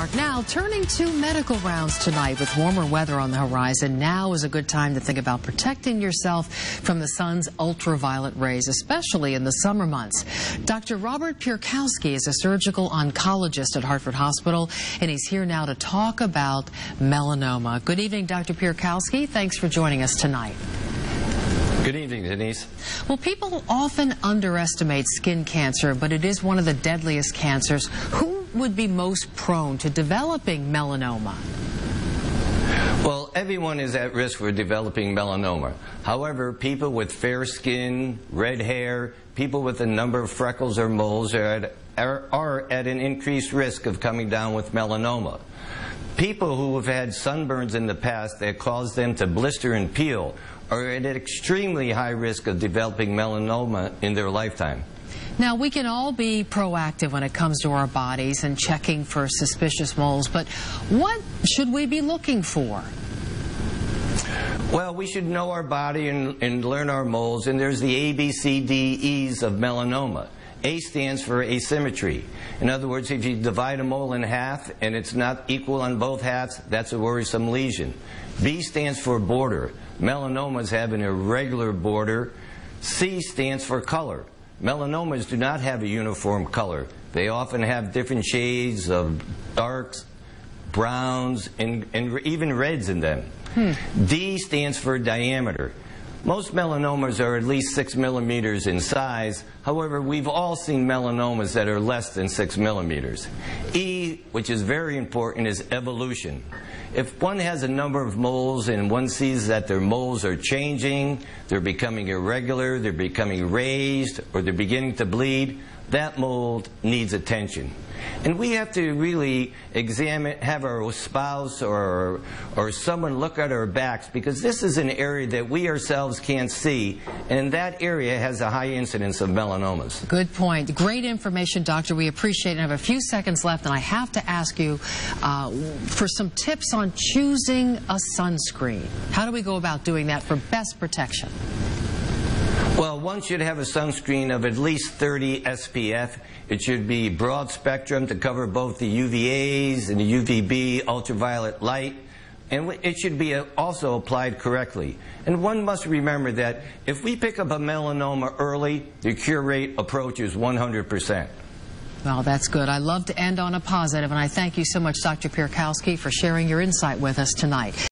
Now, turning to medical rounds tonight with warmer weather on the horizon, now is a good time to think about protecting yourself from the sun's ultraviolet rays, especially in the summer months. Dr. Robert Piorkowski is a surgical oncologist at Hartford Hospital, and he's here now to talk about melanoma. Good evening, Dr. Piorkowski. Thanks for joining us tonight. Good evening, Denise. Well, people often underestimate skin cancer, but it is one of the deadliest cancers. Who would be most prone to developing melanoma? Well, everyone is at risk for developing melanoma. However, people with fair skin, red hair, people with a number of freckles or moles are at, are, are at an increased risk of coming down with melanoma. People who have had sunburns in the past that caused them to blister and peel are at an extremely high risk of developing melanoma in their lifetime. Now, we can all be proactive when it comes to our bodies and checking for suspicious moles, but what should we be looking for? Well, we should know our body and, and learn our moles, and there's the A, B, C, D, E's of melanoma. A stands for asymmetry. In other words, if you divide a mole in half and it's not equal on both halves, that's a worrisome lesion. B stands for border. Melanomas have an irregular border. C stands for color. Melanomas do not have a uniform color. They often have different shades of darks, browns, and, and even reds in them. Hmm. D stands for diameter. Most melanomas are at least 6 millimeters in size. However, we've all seen melanomas that are less than 6 millimeters. E, which is very important, is evolution. If one has a number of moles and one sees that their moles are changing, they're becoming irregular, they're becoming raised, or they're beginning to bleed, that mold needs attention. And we have to really examine, have our spouse or, or someone look at our backs because this is an area that we ourselves can't see, and that area has a high incidence of melanomas. Good point. Great information, Doctor. We appreciate it. I have a few seconds left, and I have to ask you uh, for some tips on choosing a sunscreen. How do we go about doing that for best protection? Well, one should have a sunscreen of at least 30 SPF. It should be broad spectrum to cover both the UVAs and the UVB ultraviolet light. And it should be uh, also applied correctly. And one must remember that if we pick up a melanoma early, the cure rate approaches 100%. Well, that's good. I love to end on a positive, and I thank you so much, Dr. Piorkowski, for sharing your insight with us tonight.